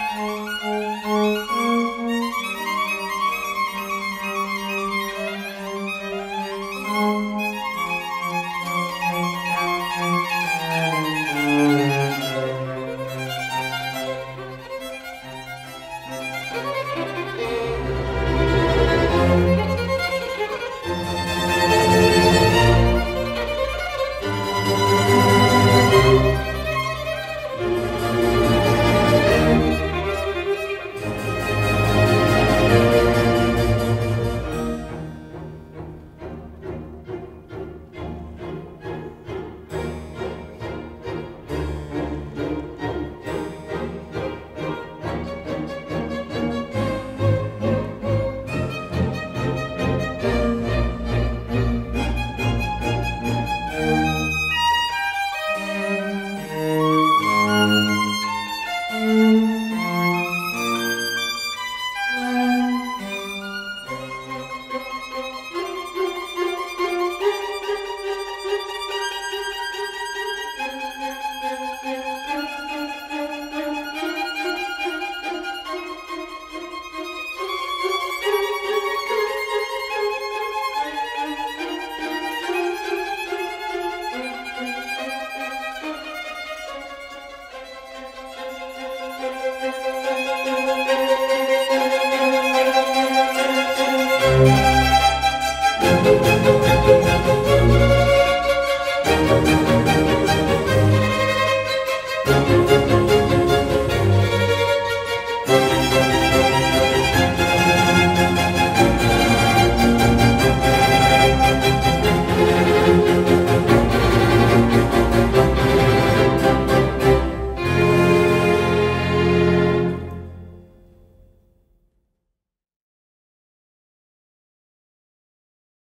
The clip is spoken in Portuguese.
Música